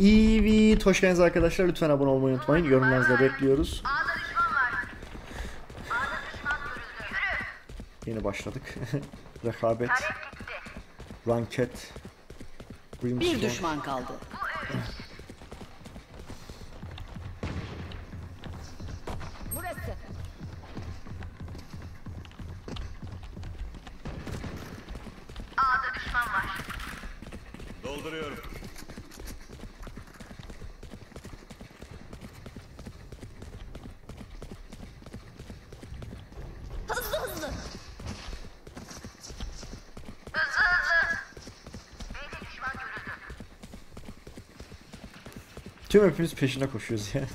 Evet, hoş geldiniz arkadaşlar. Lütfen abone olmayı unutmayın. Yorumlarınızı da bekliyoruz. Yeni başladık. Rekabet. Ranket. Bir düşman kaldı. Tüm hepimiz peşine koşuyoruz yani.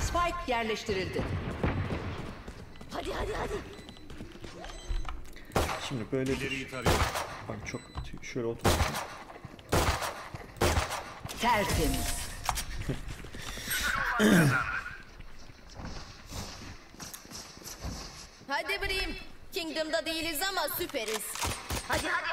Spike yerleştirildi. Hadi hadi hadi. Şimdi böyle bir... Bak çok şöyle otur. Tertemiz. Hadi Brim. Kingdom'da değiliz ama süperiz. Hadi hadi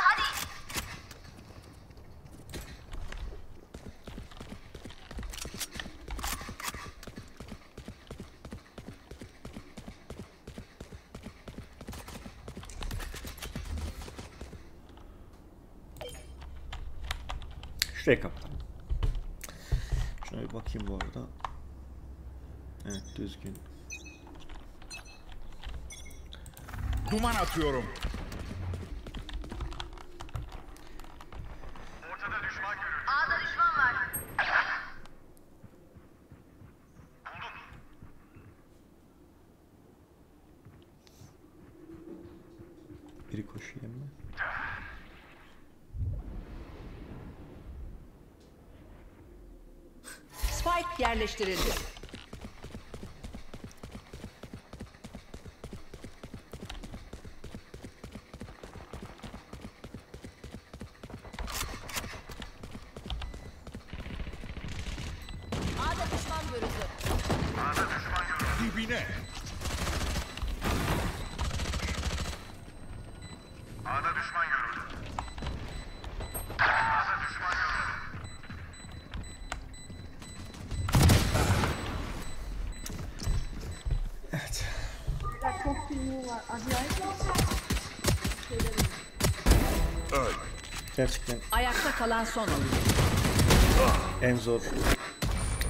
kapatalım. Şuna bir bakayım bu arada. Evet düzgün. Duman atıyorum. Biri koşuyor mı? Spike yerleştirildi. A'da düşman görüldü. Dibine. A'da düşman görüldü. A'da düşman görüldü. Evet. çok filmi var. Acayip. Öl. Gerçekten Ayakta kalan son en zor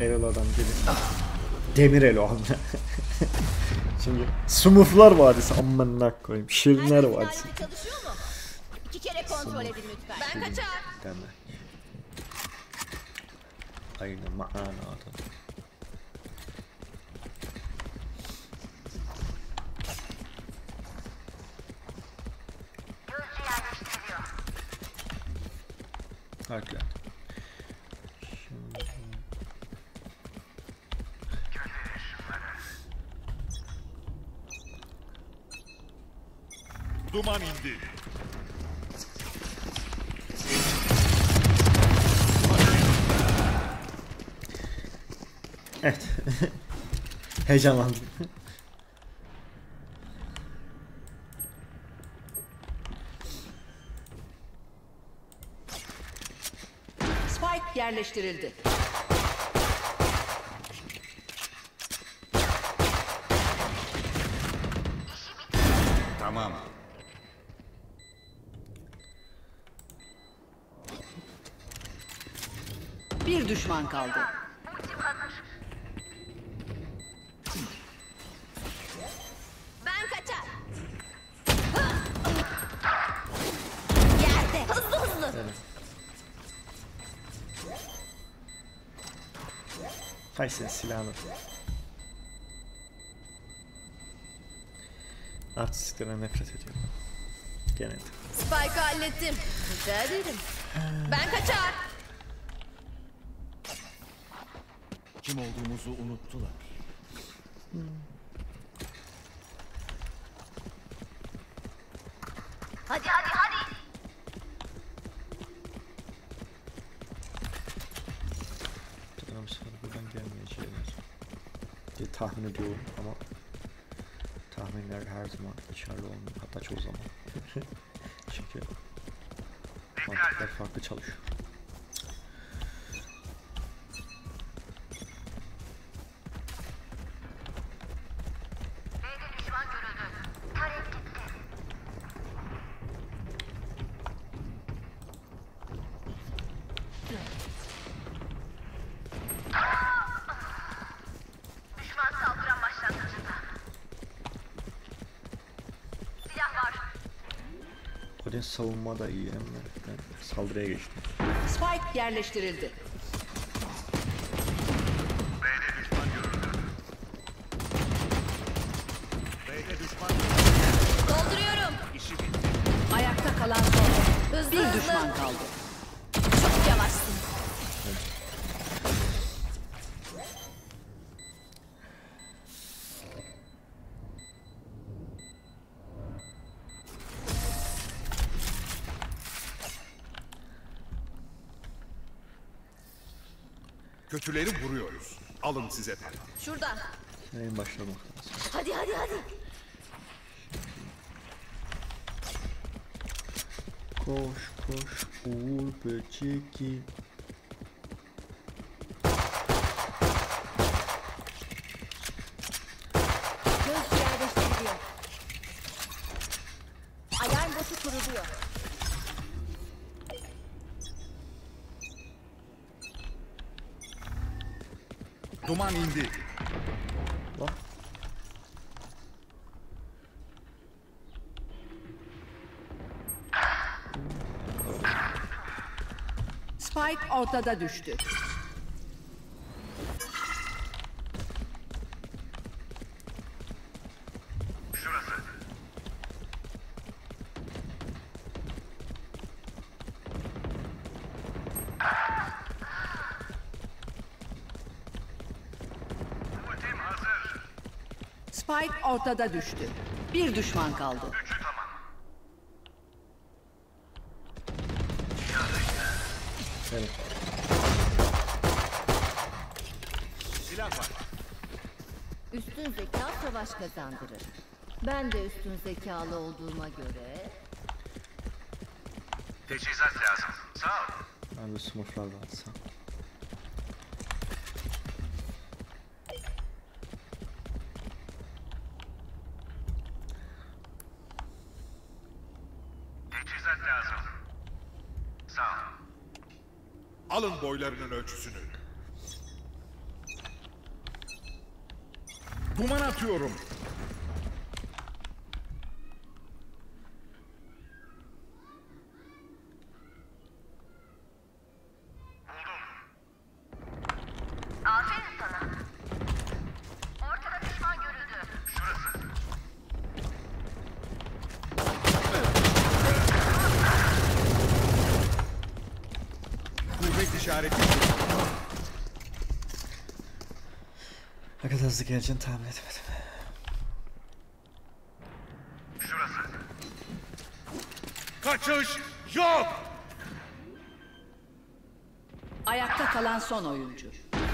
Erol adam biri. Demir Elo amına. Şimdi Smurflar Vadisi amına koyayım. Şirinler Vadisi. aleti çalışıyor mu? İki kere kontrol edin lütfen. Ben kaçar. Demek. Aynı manada. Duman indi. Evet. Heyecanlandım. Spike yerleştirildi. Tamam. Bir düşman kaldı. Ben kaçar. Yerde. Hızlı hızlı. Hay sen silahını. Artistliklere nefret ediyorum. Gene de. Spike'ı hallettim. Rica ederim. Ben kaçar. Kim olduğumuzu unuttular. Hadi hadi hadi. Sanırım sonra buradan gelmeyeceğiler. diye tahmin ediyorum ama tahminler her zaman geçerli olmuyor. Hatta çoğu zaman. Çünkü Mantıklar farklı çalışıyor. B'de düşman görüldü. Tarek gitti. Düşman saldıran başlangıcında. Silah var. Odin savunma da iyi ama ben saldırıya geçtim. Spike yerleştirildi. B'de düşman görüldü. B'de düşman Dolduruyorum. işi bitti. Ayakta kalan son oyuncu. Hızlı Bir hızlı. düşman kaldı. Çok yavaşsın. Kötüleri vuruyoruz. Alın size perde. Şurada. En başlamak lazım. Hadi hadi hadi. Koş koş Uğur böceği. Göz yerleştiriliyor. Alarm botu kuruluyor. Duman indi. Lan Spike ortada düştü. Spike ortada düştü. Bir düşman kaldı. Üçü tamam. evet. Silah var. Üstün zeka savaş kazandırır. Ben de üstün zekalı olduğuma göre Teçhizat lazım. Sağ ol. Ben de smurflar varsa. Teçhizat lazım. Sağ ol. Alın boylarının ölçüsünü. Duman atıyorum. Kuvvet işareti. Ne kadar hızlı geleceğini tahmin edemedim. Şurası. Kaçış yok. Ayakta kalan son oyuncu.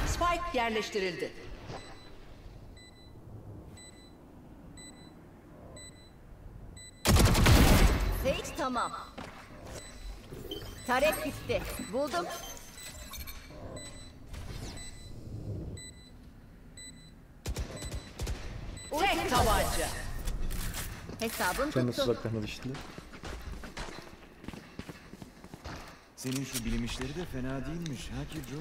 Spike yerleştirildi. Sage tamam. Tarek gitti. Buldum. Tek tabanca. Hesabın Sen nasıl uzaklarına düştün? Senin şu bilim işleri de fena değilmiş ha Kidro?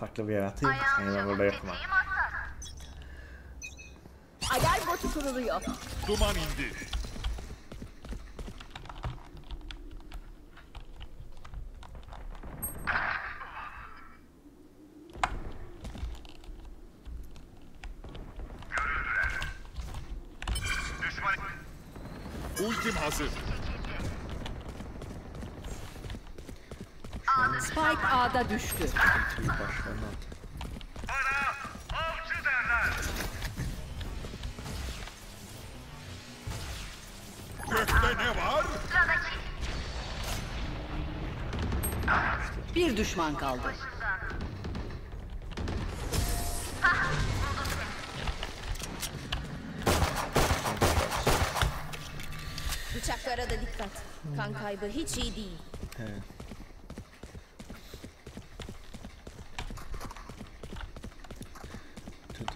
Farklı bir yer atayım. Seni ben burada yapmam. Alarm botu kuruluyor. Duman indi. Düşman Ultim hazır. A'da düştü. Gökte ne var? Bir düşman kaldı. Bıçaklara da dikkat. Kan kaybı hiç iyi değil. Evet.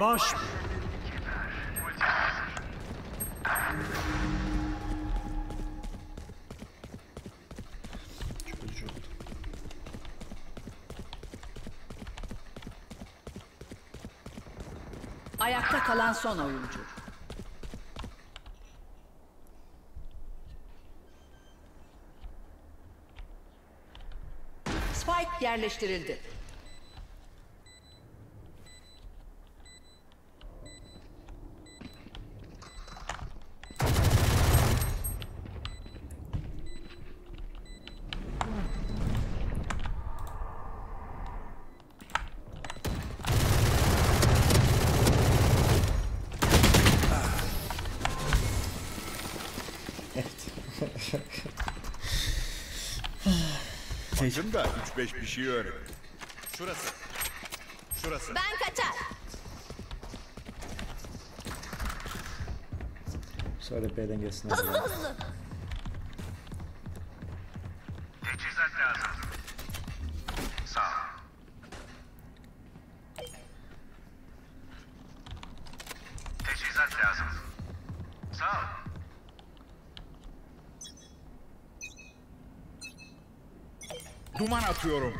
baş... Ayakta kalan son oyuncu. Spike yerleştirildi. Bacım da 3-5 bir şey öğren. Şurası. Şurası. Ben kaçar. Söyle B'den gelsin. Hızlı hızlı. Duman atıyorum.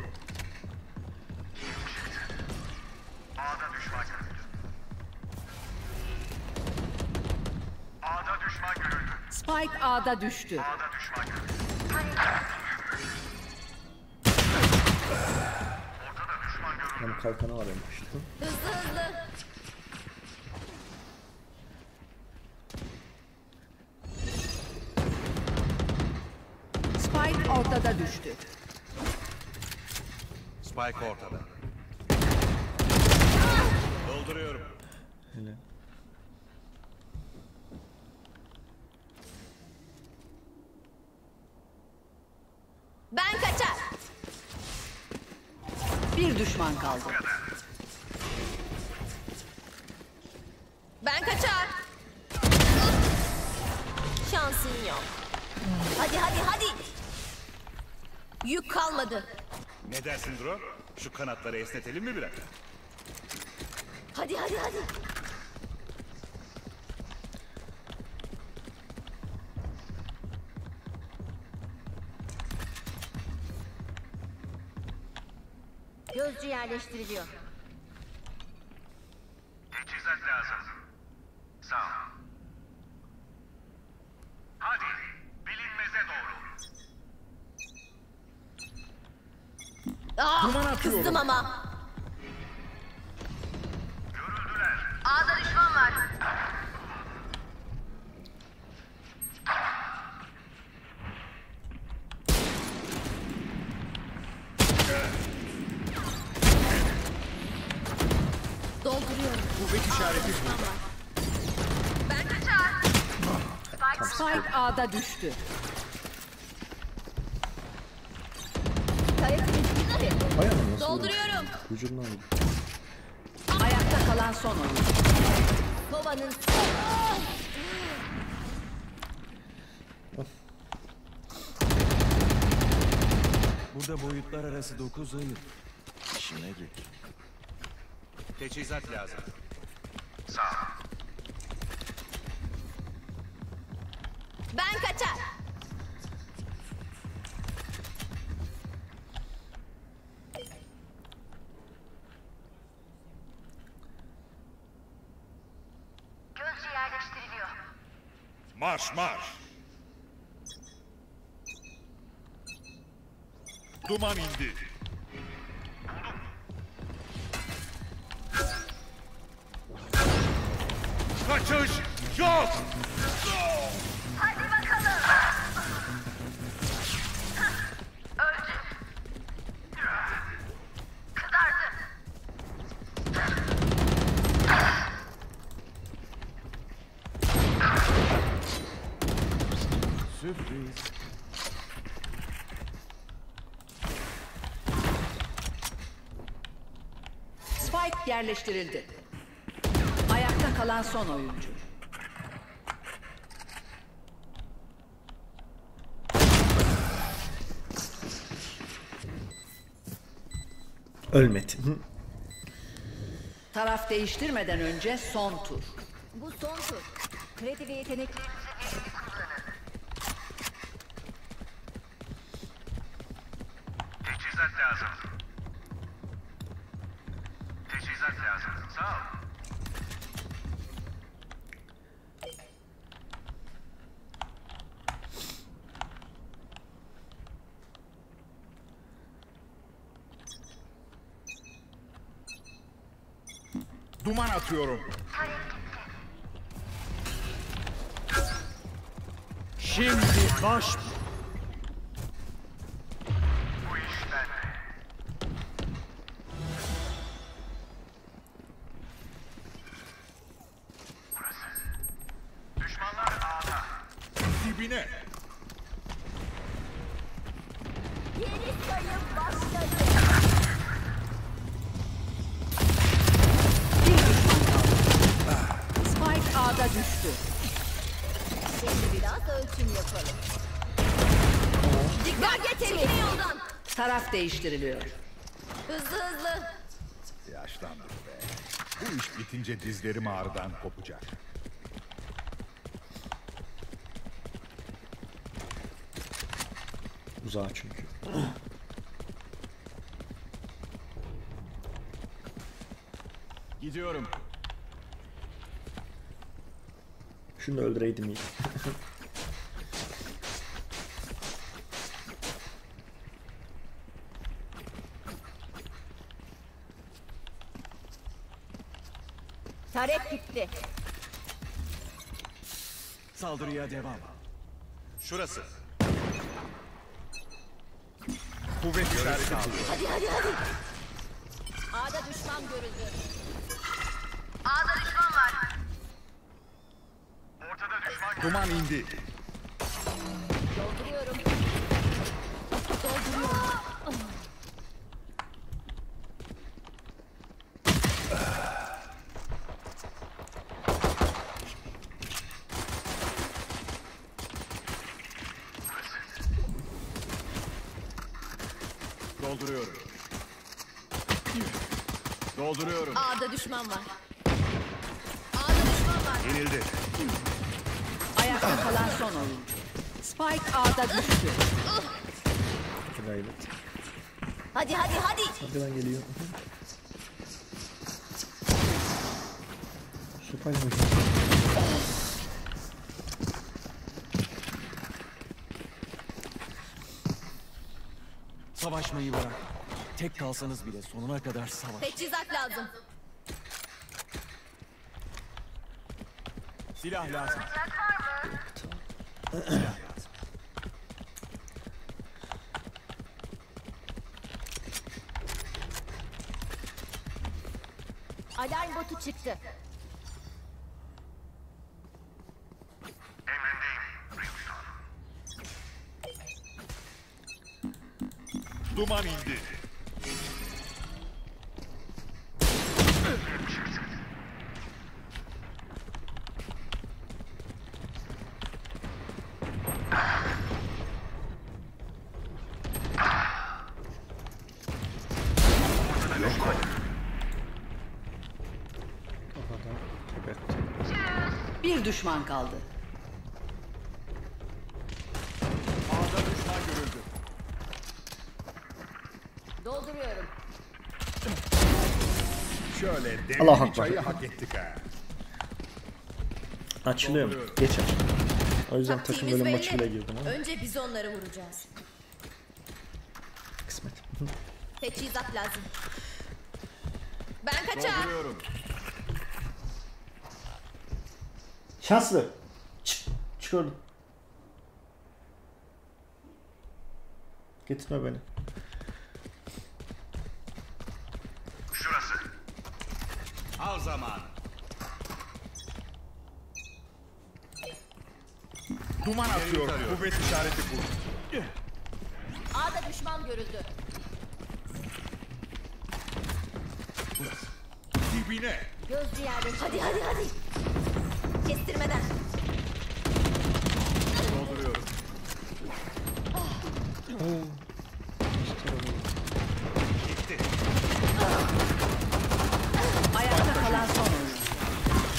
A'da düşman görüldü. A'da düşman görüldü. Spike A'da düştü. A'da düşman görüldü. Ortada düşman görüldü. Hem kalkanı var hem işte. Hızlı hızlı. Spike ortada düştü. Spike ortada. Dolduruyorum. Hele. Ben kaçar. Bir düşman kaldı. Ben kaçar. Şansın yok. Hadi hadi hadi. Yük kalmadı. Ne dersin Dro? Şu kanatları esnetelim mi biraz? Hadi hadi hadi. Gözcü yerleştiriliyor. Teçhizat lazım. Sağ ol. Hadi. Bilinmeze doğru. Ah, kızdım ama. Görüldüler. A'da düşman var. Dolduruyorum. Kuvvet işareti burada. Ben kaçar. Spike A'da düştü. Dolduruyorum. Vücudundan Ayakta kalan son oyuncu. Kovanın Burada boyutlar arası 9 ayır. İşine gel. Teçhizat lazım. Marş marş. Duman indi. Kaçış yok. Sürpriz. Spike yerleştirildi. Ayakta kalan son oyuncu. Ölmedi. Taraf değiştirmeden önce son tur. Bu son tur. Kredi ve yetenek Duman atıyorum. Şimdi baş Taraf değiştiriliyor. Hızlı hızlı. Yaşlandım be. Bu iş bitince dizlerim ağrıdan kopacak. Uzağa çünkü. gidiyorum. Şunu öldüreydim iyi. Tarek gitti. Saldırıya devam. Şurası. Kuvvet işareti aldı. Hadi hadi hadi. A'da düşman görüldü. Ağda düşman var. Ortada düşman Duman indi. Dolduruyorum. Dolduruyorum. Dolduruyorum. Dolduruyorum. A'da düşman var. A'da düşman var. Yenildi. Ayakta kalan son oyuncu. Spike A'da düştü. Hadi gayret. Hadi hadi hadi. Arkadan geliyor. Süper mi? Savaşmayı bırak. Tek kalsanız bile sonuna kadar savaş. Teçhizat lazım. Silah lazım. Alarm botu çıktı. Duman indi. Kafadan tepet. Bir düşman kaldı. A'da düşman görüldü. Dolduruyorum. Şöyle Allah devre bir akbar. çayı hak ettik ha. Açılıyor mu? Geç aç. O yüzden takım bölüm maçıyla girdim ama. Önce biz onları vuracağız. Teçhizat lazım. Ben kaçar. Şanslı. Çık. Çık oradan. Getirme beni. Şurası. Al zamanı. Duman atıyor. Kuvvet işareti bu. A'da düşman görüldü. Dibine. Gözcü yerleşti. Hadi hadi hadi. Kestirmeden. Dolduruyorum. Gitti. Ayakta kalan son oyuncu.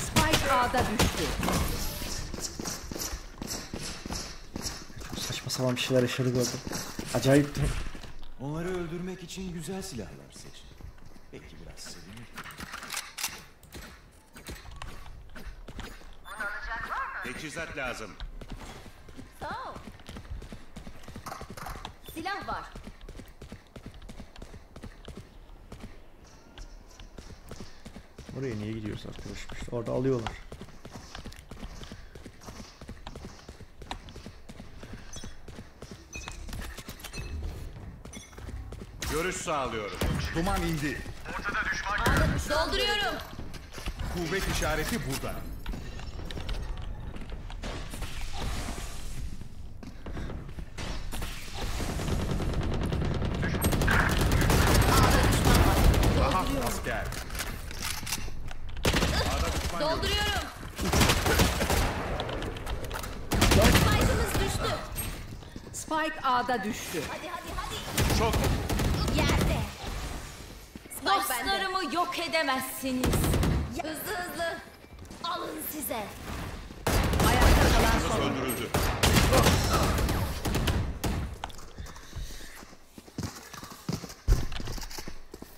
Spike A'da düştü. Saçma sapan bir şeyler yaşadı gördüm. Acayipti. Onları öldürmek için güzel silahlar seç. Teçhizat lazım. Sağ ol. Silah var. Oraya niye gidiyoruz arkadaşım? İşte orada alıyorlar. Görüş sağlıyorum. Duman indi. Ortada düşman düşman Dolduruyorum. Kuvvet işareti burada. Daha asker. Dolduruyorum. Spike'ımız düştü. Spike A'da düştü. Hadi hadi hadi. Çok Yerde. Spike bende. Dostlarımı yok edemezsiniz. Hızlı hızlı. Alın size. Ayakta kalan son öldürüldü.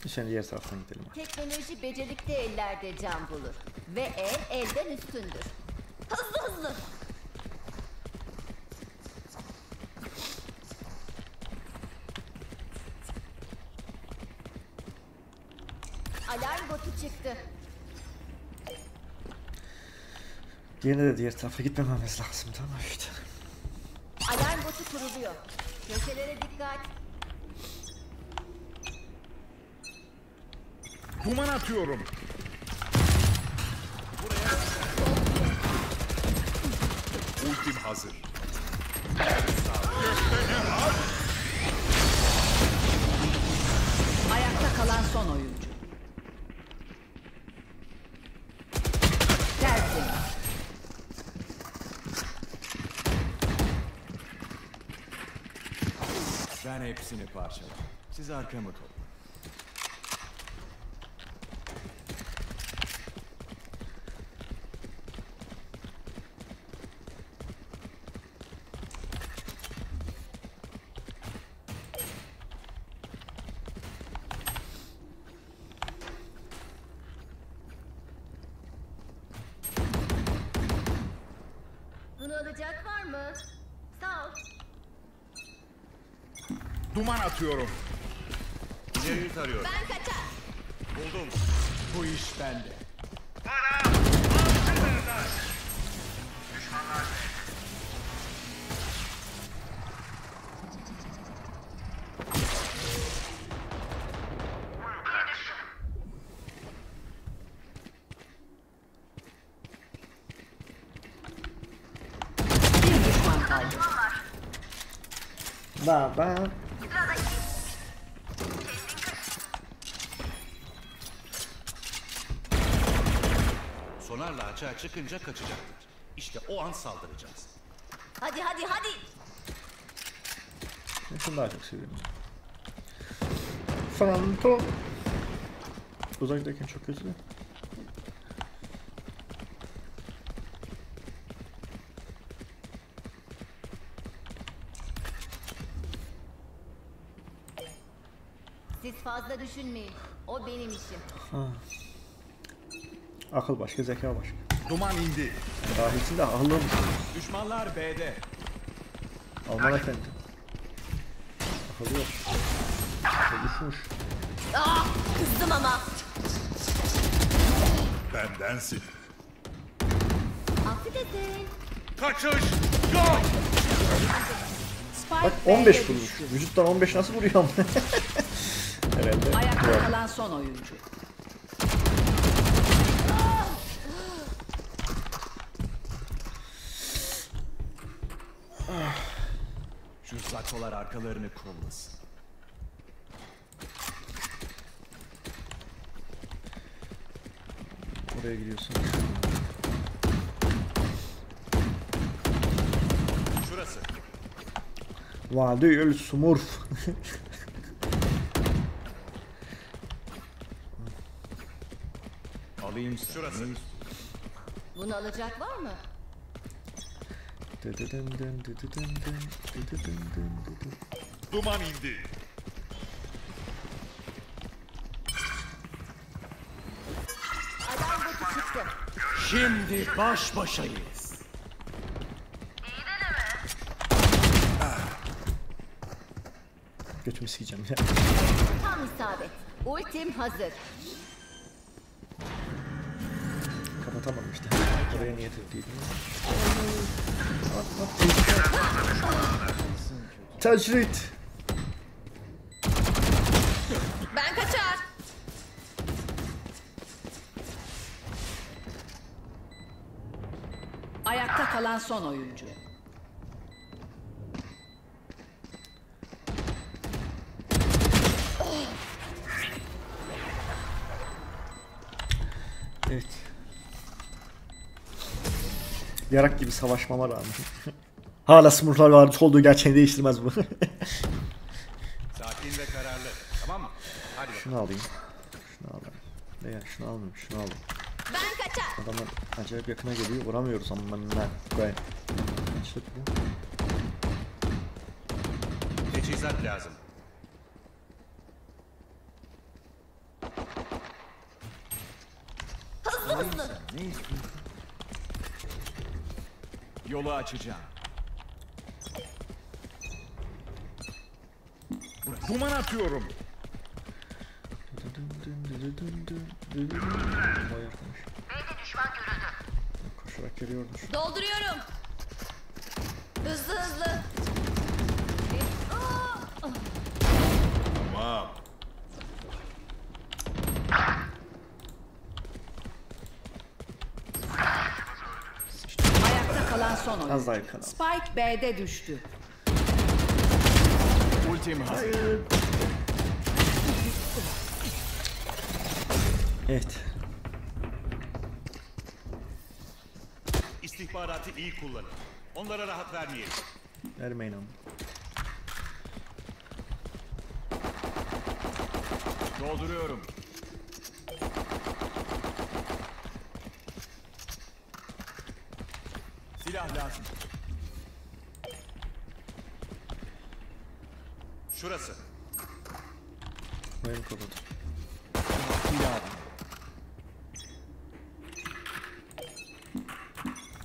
Şimdi diğer taraftan gidelim. Teknoloji becerikli ellerde can bulur. Ve el elden üstündür. Hızlı hızlı. Alarm botu çıktı. Diğerine de diğer tarafa gitmememiz lazım tamam işte. Alarm botu kuruluyor. Köşelere dikkat. Duman atıyorum. Ultim hazır. Ayakta kalan son oyuncu. Tertemiz. Ben hepsini parçaladım. Siz arkamı toplayın. Bunu alacak var mı? Sağ ol. Duman atıyorum. İleriyi tarıyorum. Ben kaçar. Buldum. Bu iş bende. Bana saldırırlar. Düşmanlar Bir düşman Sonarla açığa çıkınca kaçacaktır. İşte o an saldıracağız. Hadi hadi hadi. Şunu daha çok seviyorum. Phantom. Uzaktayken çok kötü. Siz fazla düşünmeyin. O benim işim. Akıl başka, zeka başka. Duman indi. Dahisin de akıllı olmuş. Düşmanlar B'de. Alman efendi. Akıllı yok. Düşmüş. Ah, kızdım ama. Bendensin. Affedersin. Kaçış yok. Bak B'de 15 düştü. vurmuş. Vücuttan 15 nasıl vuruyor ama? Herhalde. Ayakta kalan son oyuncu. Zakolar arkalarını kollasın. Oraya gidiyorsun. Şurası. Vadiyül Sumurf. Alayım. Şurası. Bunu alacak var mı? Duman indi. Şimdi baş başayız. Götümü sikeceğim ya. Tam isabet. Ultim hazır. Kapatamadım işte. Oraya niyet ettiydim. Tecrit. Ben kaçar. Ayakta kalan son oyuncu. Yarak gibi savaşmama rağmen. Hala smurflar varmış olduğu gerçeğini değiştirmez bu. Sakin ve kararlı. Tamam mı? Hadi bakalım. şunu alayım. Şunu alayım. Veya şunu almayayım. Şunu alayım. Ben kaçar. Adamlar acayip yakına geliyor. Vuramıyoruz ama ben ben. Gayet. İşte bu. Teçhizat lazım. Hızlı hızlı. Ne istiyorsun? Yolu açacağım. Duman atıyorum. Vay arkadaş. Koşarak geliyordur. Dolduruyorum. Hızlı hızlı. Tamam. Ayakta kalan son oyuncu. Az daha al. Spike B'de düştü. Ultim hazır. Evet. İstihbaratı iyi kullanın. Onlara rahat vermeyelim. Vermeyin ama. Dolduruyorum. Silah lazım. Şurası. Oyunu kapadım. Silah.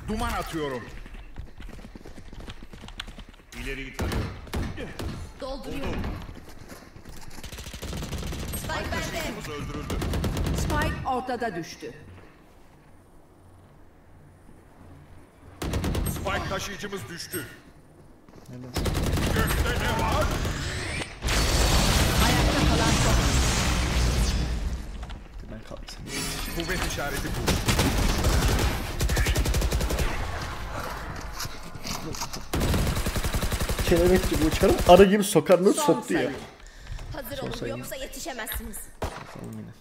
Duman atıyorum. İleriyi tarıyorum. Dolduruyorum. Buldum. Spike bende. Öldürüldü. Spike ortada düştü. Spike taşıyıcımız düştü. Neden? Gökte ne var? Ayakta kalan son. Ben kalksın. Kuvvet işareti bu. Kelebek gibi uçarım. Arı gibi sokar mı? Son Soktu ya. Hazır Son olun sayı. yoksa yetişemezsiniz. Bakalım yine.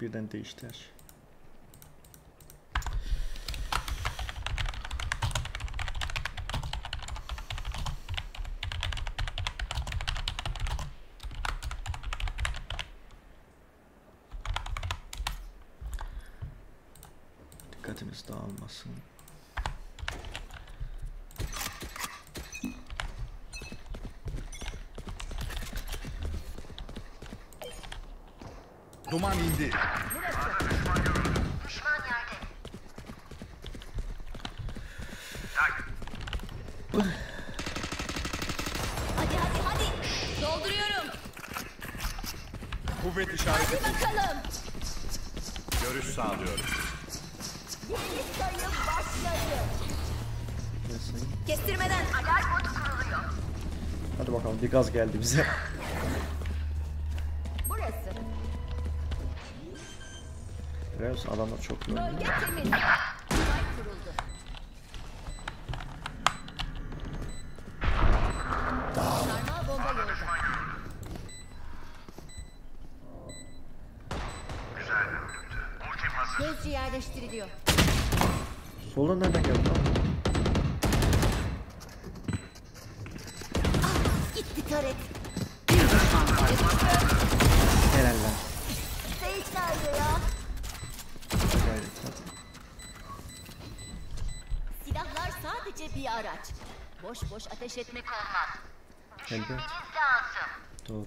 Birden değişti her şey. Dağılmasın. Duman indi. Hadi hadi hadi. Dolduruyorum. Kuvvet işareti Hadi bakalım. Görüş sağlıyorum. Yeni sayım başladı. Kestirmeden alarm botu kuruluyor. Hadi bakalım bir gaz geldi bize. Burası. Biliyor musun adamlar çok yoğun. Bölge temiz. Elbet. Doğru.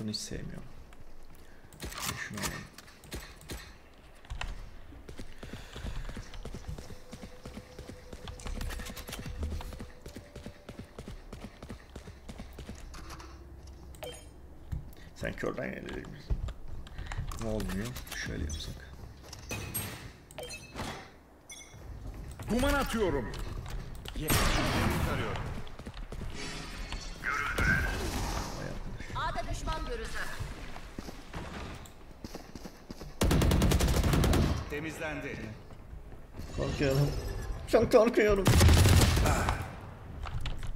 Bunu hiç sevmiyorum. Şunu alalım. Sen körden misin? Ne olmuyor? Şöyle yapsak. duman atıyorum. Arıyorum. Temizlendi. Korkuyorum. Çok korkuyorum.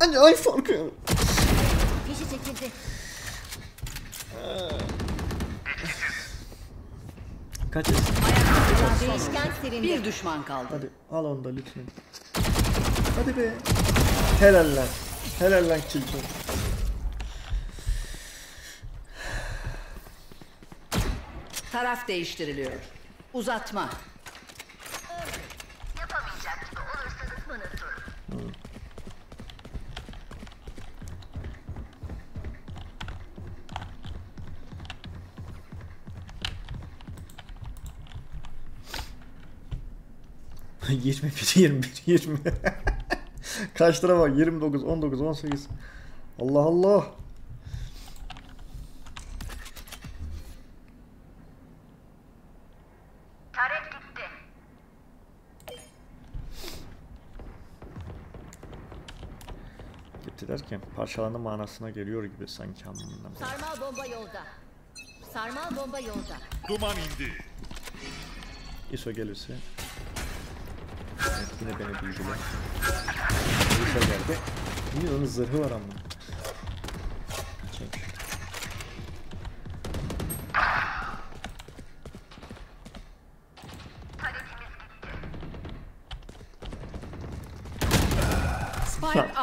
Acayip korkuyorum. Fişi çekildi. Kaç? Değişken. Bir düşman kaldı. Hadi al onu da lütfen. Hadi be. Helal lan. Helal lan Kilton. Taraf değiştiriliyor. Uzatma. Gibi olursanız bana sorun. Yirmi bir, yirmi bir, yirmi. Kaçlara bak 29, 19, 18. Allah Allah. Derken parçalandı manasına geliyor gibi sanki anlamında. Sarmal bomba yolda. Sarmal bomba yolda. Duman indi. ISO gelirse. Evet, yine beni duydular. ISO geldi. Yine onun zırhı var ama.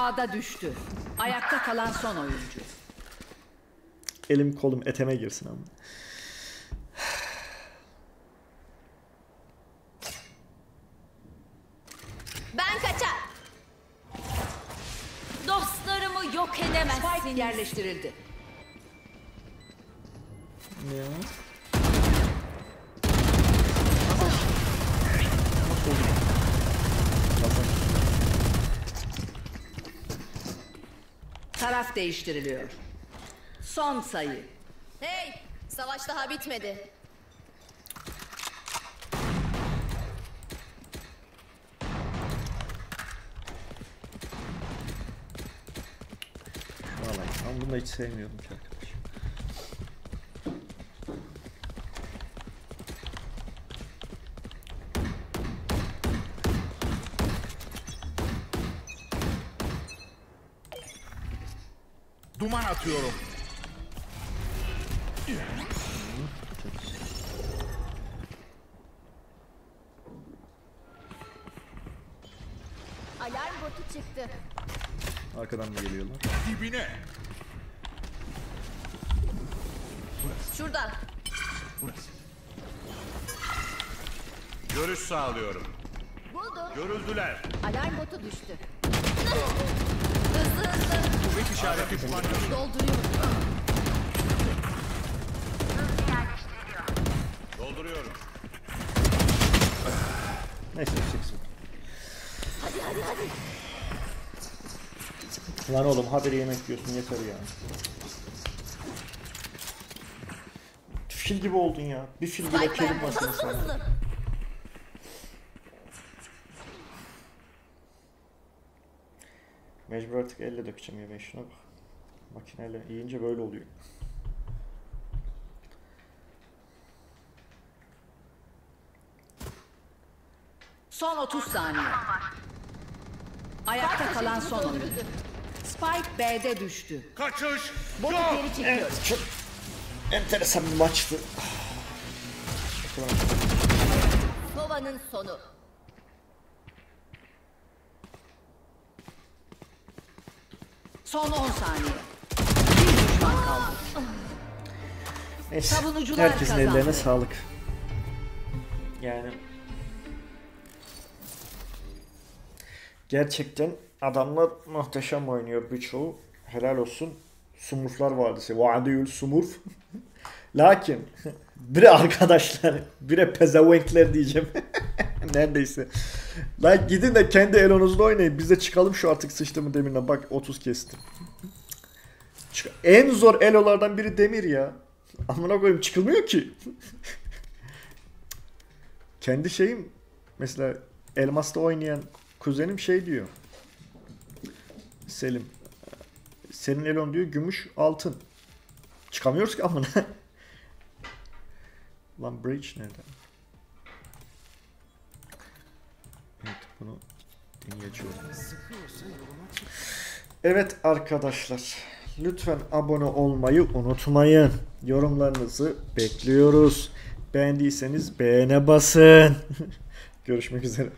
A'da düştü. Ayakta kalan son oyuncu. Elim kolum eteme girsin ama. Ben kaçar. Dostlarımı yok Spike edemezsiniz. yerleştirildi. Ya. Taraf değiştiriliyor. Son sayı. Hey, savaş daha bitmedi. Alayım. Ben bunu da hiç sevmiyorum ki atıyorum. Alarm botu çıktı. Arkadan da geliyorlar. Dibine. Şurada. Görüş sağlıyorum. Buldum. Görüldüler. Alarm botu düştü. Hızlı hızlı. Kuvvet işareti kullanıyorum. Dolduruyorum. Dolduruyorum. Neyse çıksın. Hadi hadi hadi. Lan oğlum haberi yemek yiyorsun yeter ya. Fil gibi oldun ya. Bir fil bile kelim Hızlı sana. Mecbur artık elle dökeceğim yemeği şuna bak. Makineyle yiyince böyle oluyor. Son 30 saniye. Ayakta kalan son oyuncu. Spike B'de düştü. Kaçış. Botu geri çekiyor. Evet çok enteresan bir maçtı. Sova'nın sonu. Son 10 saniye. Bir düşman kaldı. Neyse. Savunucular Herkesin kazandı. ellerine sağlık. Yani gerçekten adamlar muhteşem oynuyor birçoğu. Helal olsun. Sumurflar vardı. Şey, Vaadiyül sumurf. Lakin bire arkadaşlar, bire pezevenkler diyeceğim. Neredeyse. Lan gidin de kendi elonuzla oynayın. Biz de çıkalım şu artık sıçtımı demirine. Bak 30 kestim. Çık- En zor elolardan biri demir ya. Amına koyayım çıkılmıyor ki. Kendi şeyim mesela Elmas'ta oynayan kuzenim şey diyor. Selim. Senin elon diyor gümüş altın. Çıkamıyoruz ki amına. Lan bridge nerede? Bunu deneyeceğim. Evet arkadaşlar. Lütfen abone olmayı unutmayın. Yorumlarınızı bekliyoruz. Beğendiyseniz beğene basın. Görüşmek üzere.